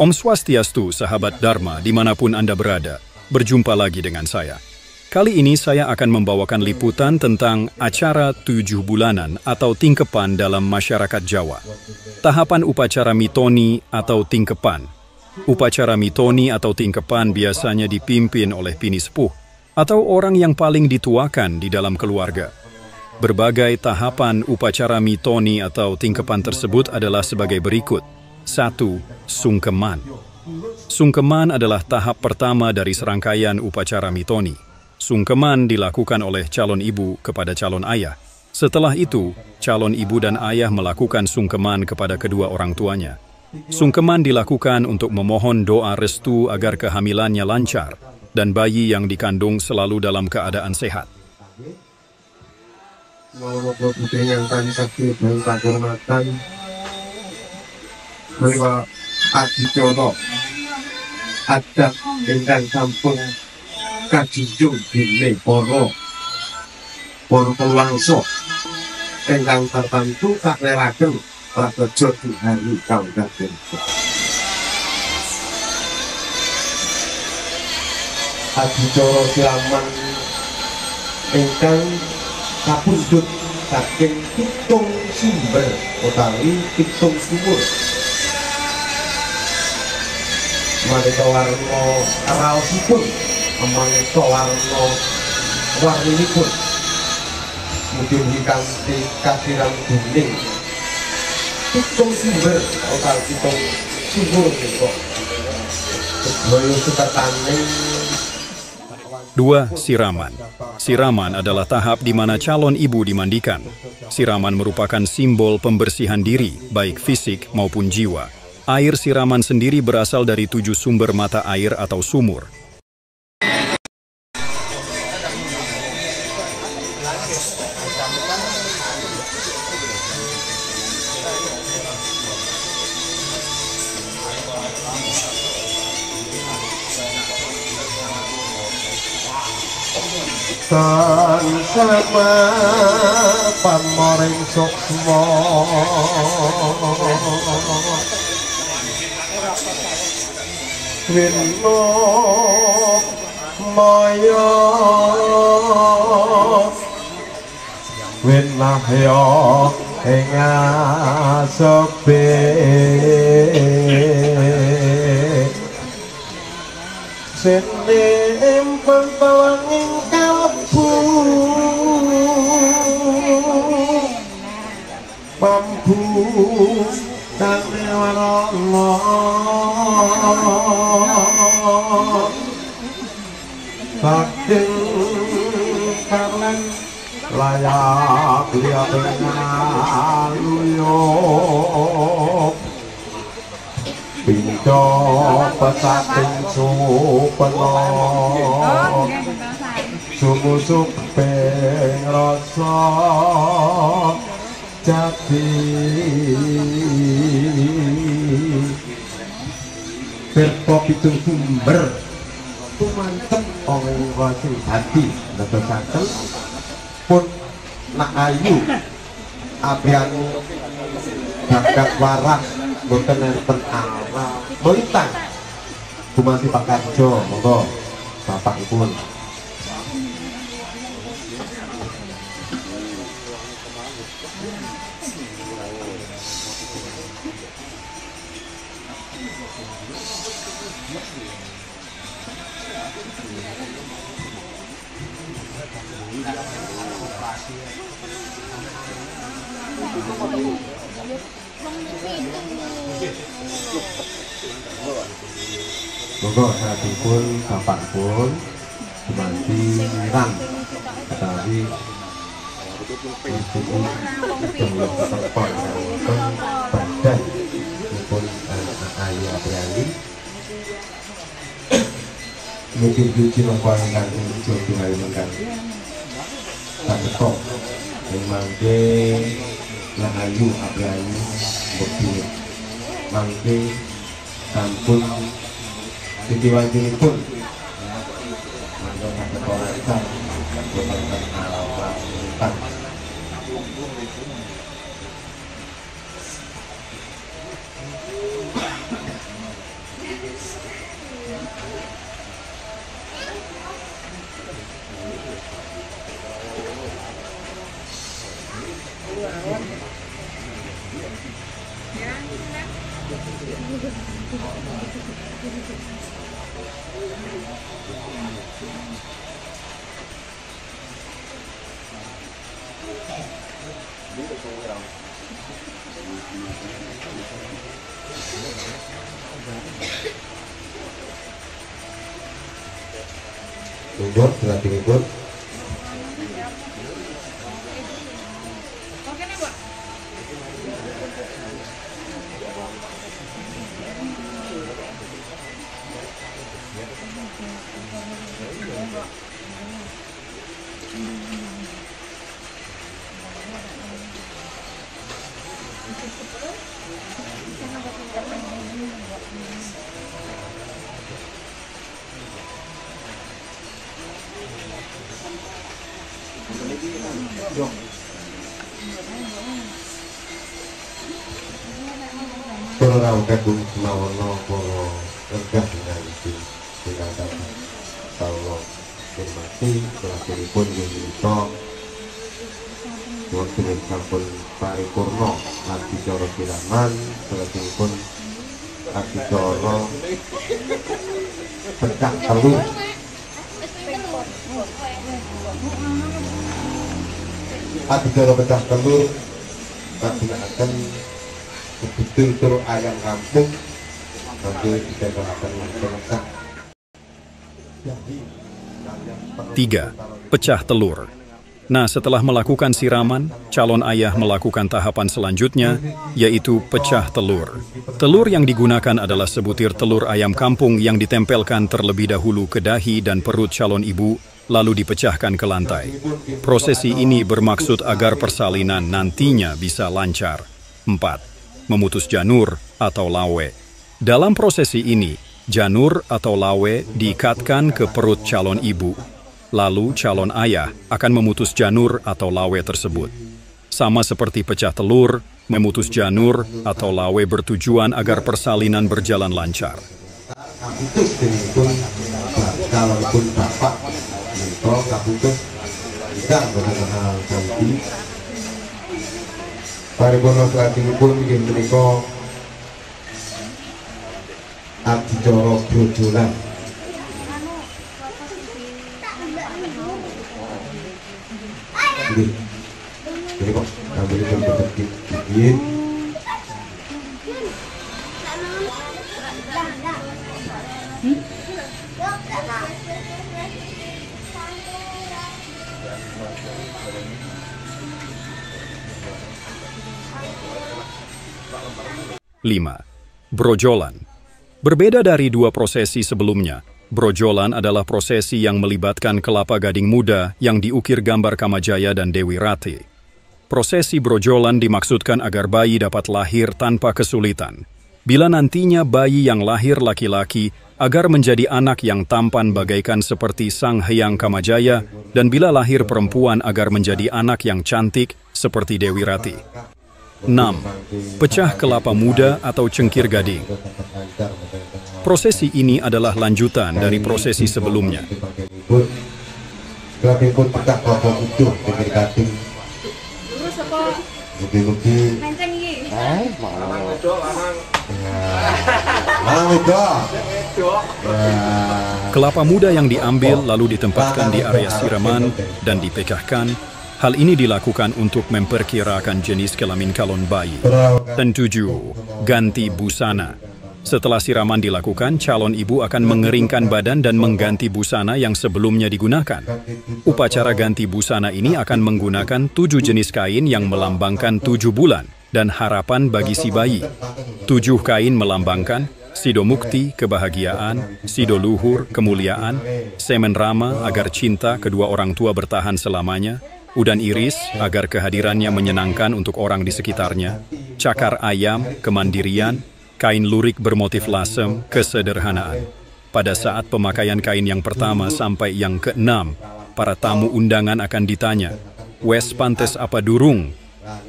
Om Swastiastu, sahabat Dharma, di mana pun Anda berada. Berjumpa lagi dengan saya. Kali ini saya akan membawakan liputan tentang acara tujuh bulanan atau tingkepan dalam masyarakat Jawa. Tahapan upacara mitoni atau tingkepan. Upacara mitoni atau tingkepan biasanya dipimpin oleh pini sepuh atau orang yang paling dituakan di dalam keluarga. Berbagai tahapan upacara mitoni atau tingkepan tersebut adalah sebagai berikut. 1. Sungkeman Sungkeman adalah tahap pertama dari serangkaian upacara mitoni. Sungkeman dilakukan oleh calon ibu kepada calon ayah. Setelah itu, calon ibu dan ayah melakukan sungkeman kepada kedua orang tuanya. Sungkeman dilakukan untuk memohon doa restu agar kehamilannya lancar dan bayi yang dikandung selalu dalam keadaan sehat. Bapak-bapak putih yang kami sakti dan tak hormatan Bapak Adi Coto Adak Engkang Kampung Kajujung Bine Poro. Poro Pelangso Engkang Tertentu Tak Lelakeng Prakejo di hari kau datang. Adi Coro Kiraman Engkang kapundhut saking pitung sumber utawi pitung sumur maneka warna raosipun maneka warna warninipun. Mugi-mugi kanthi kadiran dening pitung sumber utawi pitung sumur menika sedaya sukataning 2. Siraman Siraman adalah tahap di mana calon ibu dimandikan. Siraman merupakan simbol pembersihan diri, baik fisik maupun jiwa. Air siraman sendiri berasal dari tujuh sumber mata air atau sumur. san sapa pamoring sukma winno maya win ya ing asepe sene empang ku nang rewangono bakti parlan layak dia penaluyo pinto pesaten supeno sumusuk pengrasa Berpo pitu sumber. Tumantem Ongo Sri Hati Nato Pun Nak Ayu. Abian Bakat Waras Bukan Nenten Ara Melintang Tumasi Pak Karjo Monggo. Bapak Ibu. Monggo hati pun bapak pun semanti nyerang tetapi untuk untuk sepon dan badan pun ayah berani mungkin biji nombor yang kan ini jodoh hari mengkan tak ketok memang de yang ayu api ayu berdua mangke sampun jadi wajib pun. Mangke tak ketok rasa tak ketok Tunggu, berarti ikut. Kagum semawana para regah nganti dinantan Allah hormati kelakuripun ing menika wonten ing sampun paripurna adicara siraman. Selesipun adicara pecah telur adicara pecah telur kagunakaken betul tur ayam kampung Tiga, Pecah telur. Nah, setelah melakukan siraman, calon ayah melakukan tahapan selanjutnya, yaitu pecah telur. Telur yang digunakan adalah sebutir telur ayam kampung yang ditempelkan terlebih dahulu ke dahi dan perut calon ibu, lalu dipecahkan ke lantai. Prosesi ini bermaksud agar persalinan nantinya bisa lancar. 4. Memutus janur atau lawe. Dalam prosesi ini, janur atau lawe diikatkan ke perut calon ibu. Lalu calon ayah akan memutus janur atau lawe tersebut. Sama seperti pecah telur, memutus janur atau lawe bertujuan agar persalinan berjalan lancar. kaputus pun kalau pun bapak menika kaputus tidak kanthi paripurna swadinipun inggih menika adicara brojolan nggih menika kangge dipun nggih Hmm? 5. Brojolan Berbeda dari dua prosesi sebelumnya, Brojolan adalah prosesi yang melibatkan kelapa gading muda yang diukir gambar Kamajaya dan Dewi Rati. Prosesi Brojolan dimaksudkan agar bayi dapat lahir tanpa kesulitan. Bila nantinya bayi yang lahir laki-laki agar menjadi anak yang tampan bagaikan seperti Sang Hyang Kamajaya dan bila lahir perempuan agar menjadi anak yang cantik seperti Dewi Rati. 6. Pecah kelapa muda atau cengkir gading. Prosesi ini adalah lanjutan dari prosesi sebelumnya. kelapa Kelapa muda yang diambil lalu ditempatkan di area siraman dan dipekahkan. Hal ini dilakukan untuk memperkirakan jenis kelamin kalon bayi. Dan tujuh, ganti busana. Setelah siraman dilakukan, calon ibu akan mengeringkan badan dan mengganti busana yang sebelumnya digunakan. Upacara ganti busana ini akan menggunakan tujuh jenis kain yang melambangkan tujuh bulan dan harapan bagi si bayi. Tujuh kain melambangkan Sido Mukti, kebahagiaan, Sido Luhur, kemuliaan, Semen Rama, agar cinta kedua orang tua bertahan selamanya, Udan Iris, agar kehadirannya menyenangkan untuk orang di sekitarnya, Cakar Ayam, kemandirian, kain lurik bermotif lasem, kesederhanaan. Pada saat pemakaian kain yang pertama sampai yang keenam, para tamu undangan akan ditanya, Wes pantes apa durung?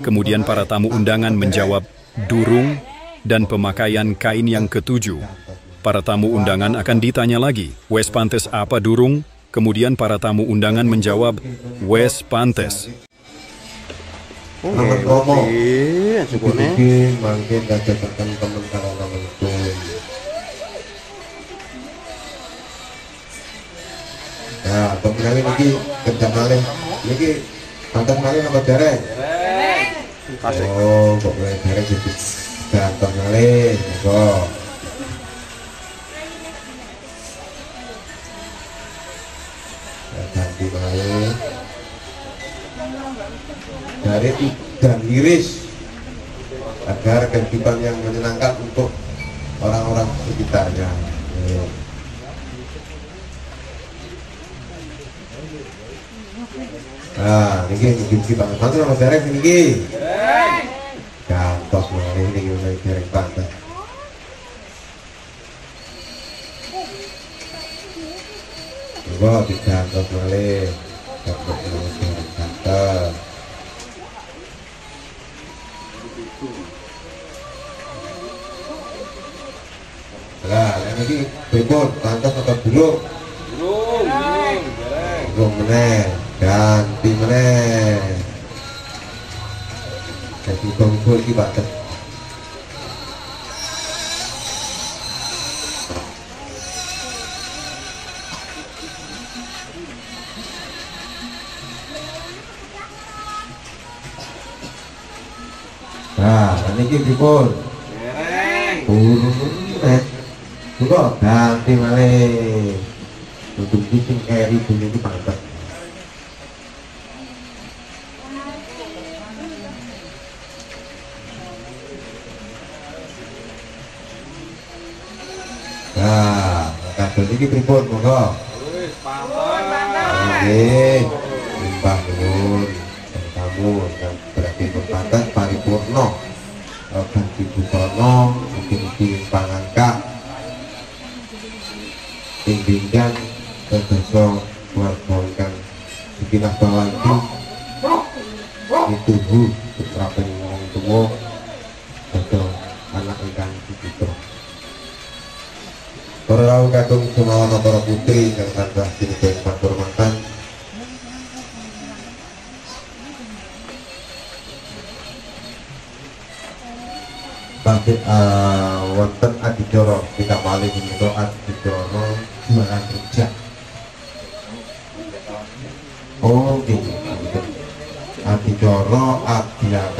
Kemudian para tamu undangan menjawab durung dan pemakaian kain yang ketujuh. Para tamu undangan akan ditanya lagi, wes pantes apa durung? Kemudian para tamu undangan menjawab, wes pantes. Pemenang ini kerja malih. Malih apa dereng? Oh, kok mulai dereng jadi ganteng malih. Kok. Ganti malih. Dari dan iris agar kehidupan yang menyenangkan untuk orang-orang sekitarnya. Ya. Nah, ini mungkin kita bantu sama derek ini. Gantos ini gimana derek pantas. Coba digantos malih. Malih derek pantas. Lah, yang ini pripun pantas atau buruk? Buruk meneh, ganti meneh. Jadi bongkul iki batas. Ini pripun? Burung meneh. Buka ganti malih. Untuk bikin eri bunyi itu pantas. Nah, kadang ini pripun monggo. Nggih, limbah nuwun kamu berarti berpantas paripurna. Dan dosa buat bawangkan sekinah bawah itu itu hu beberapa yang ngomong tua atau anak ikan itu para lau kadung semawana para putri yang tanpa sini baik matur mantan Tapi uh, wonten adidoro kita malih menika adidoro jualan rujak. Oh, gitu. Adidoro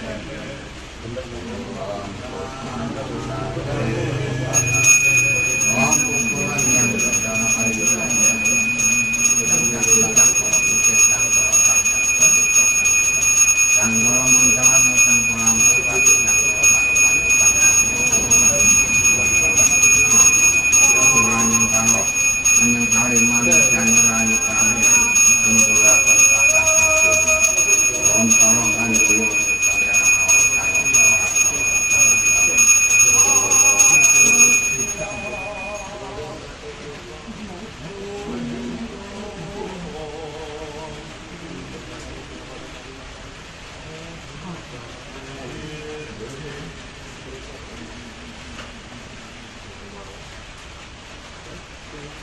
Thank you.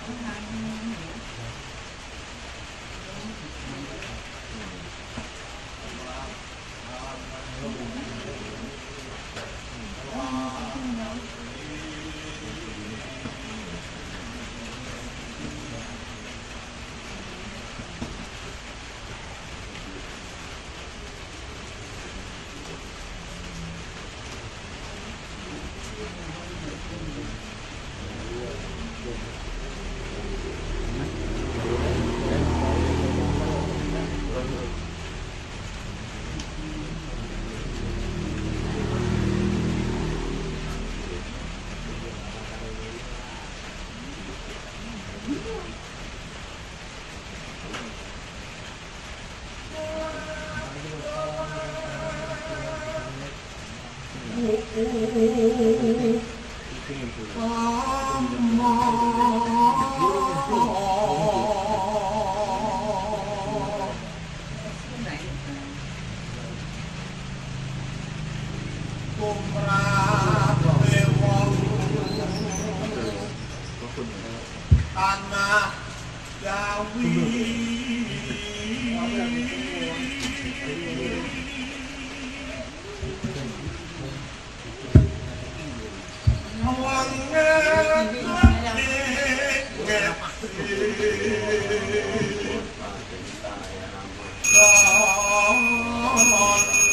sometimes. Tanah on.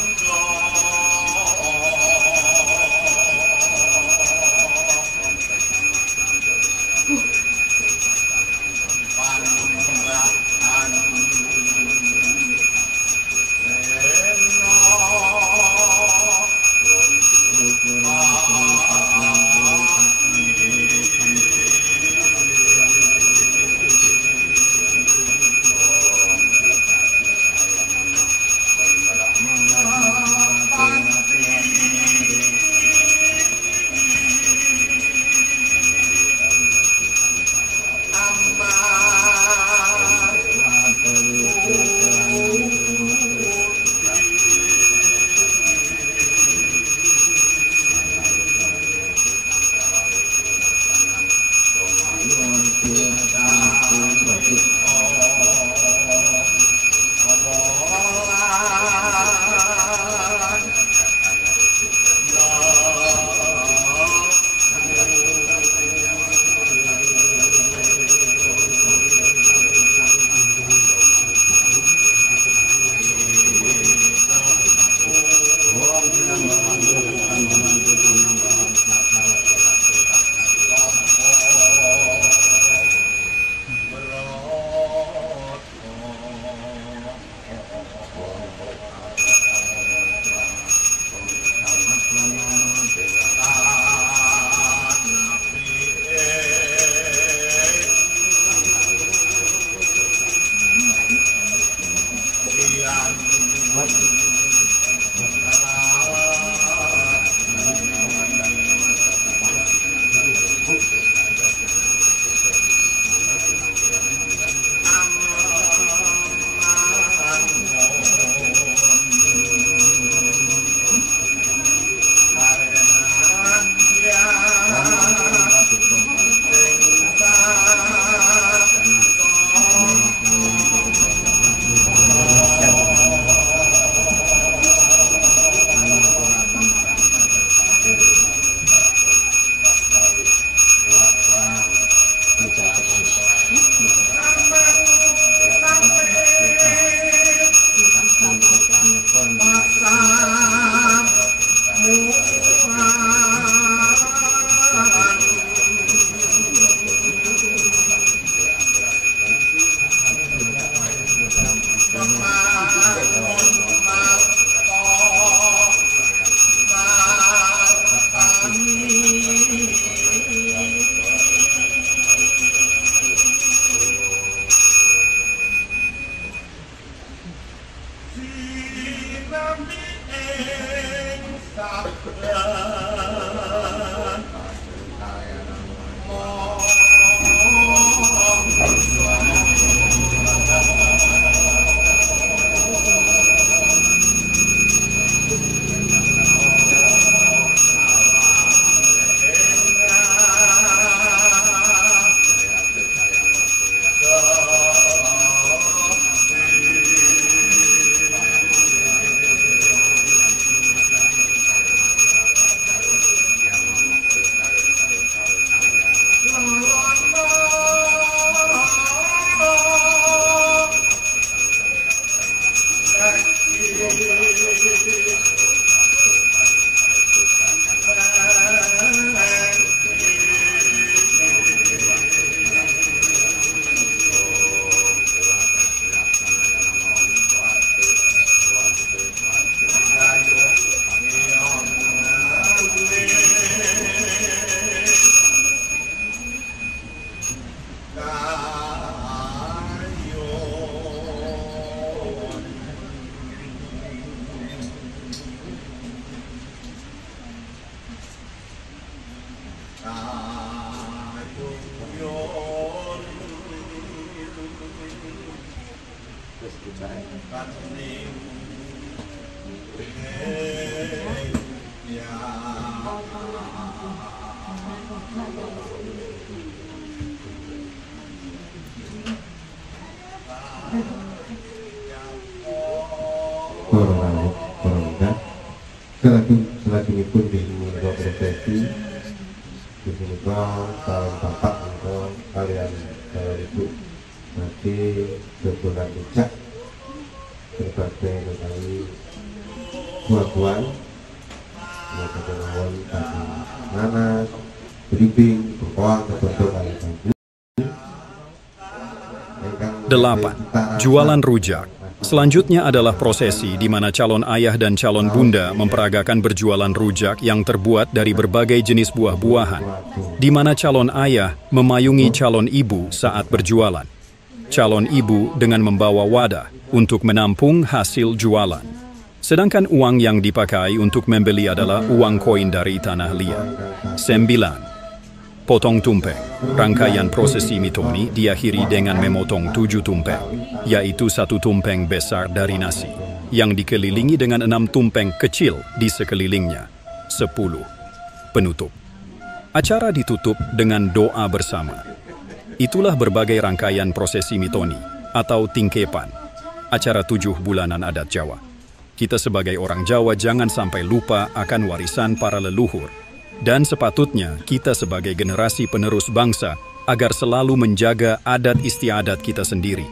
Selagi selagi pun di dua profesi kau tahun bapak engkau kalian kalau ibu nanti sebulan rujak berbagai mengetahui buah-buahan mengatakan mawon tadi nanas berimbing berkoang terbentuk kali bambu 8. Jualan rujak. Selanjutnya adalah prosesi di mana calon ayah dan calon bunda memperagakan berjualan rujak yang terbuat dari berbagai jenis buah-buahan, di mana calon ayah memayungi calon ibu saat berjualan. Calon ibu dengan membawa wadah untuk menampung hasil jualan. Sedangkan uang yang dipakai untuk membeli adalah uang koin dari tanah liat. 9. Potong tumpeng. Rangkaian prosesi mitoni diakhiri dengan memotong tujuh tumpeng, yaitu satu tumpeng besar dari nasi, yang dikelilingi dengan enam tumpeng kecil di sekelilingnya. Sepuluh. Penutup. Acara ditutup dengan doa bersama. Itulah berbagai rangkaian prosesi mitoni atau tingkepan, acara tujuh bulanan adat Jawa. Kita sebagai orang Jawa jangan sampai lupa akan warisan para leluhur dan sepatutnya kita sebagai generasi penerus bangsa agar selalu menjaga adat istiadat kita sendiri.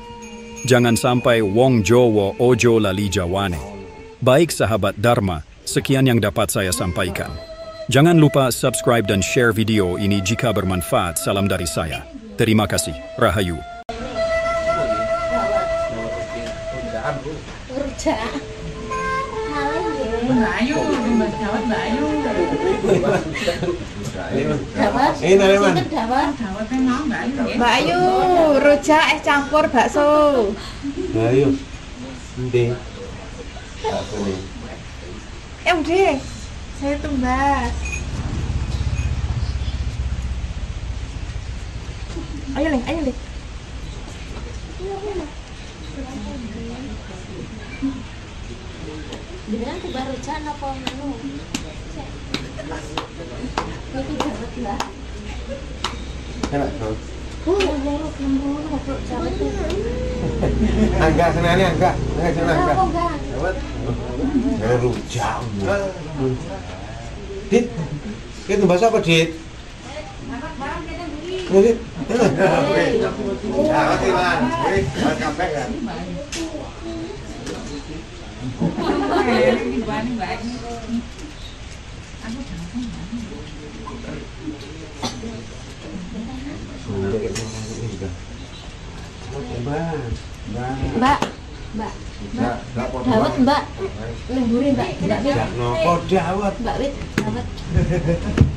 Jangan sampai wong Jowo ojo lali jawane. Baik sahabat Dharma, sekian yang dapat saya sampaikan. Jangan lupa subscribe dan share video ini jika bermanfaat. Salam dari saya. Terima kasih. Rahayu. Dawat. Dawat. Eh, Naleman. Dawat? Dawat mau Melayu ya. Mbak Ayu, rujak es campur bakso. Ayo. Ndi. Aku nih. Eh, udah. Saya tumbas. Ayo, Leng, ayo, Leng. Beneran tuh baru dawat Mbak. Enak. Oh, dawat. Angga senane angga. Angga senane angga. Ya rujak. Dit. Kita bahasa apa, Dit? Ya, Dit. Ya, Mbak. Mbak. Mbak. Dawet, Mbak. Lembure, Mbak. Mbak. Mbak. Mbak. Mbak. Mbak. Mbak. Mbak. Mbak. Mbak.